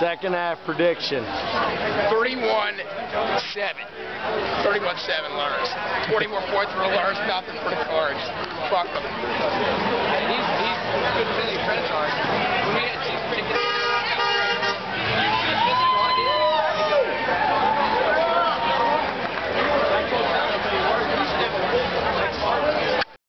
Second half prediction. 31-7. 31-7 Lawrence. Forty more points for Lawrence, nothing for the Cards. Fuck them.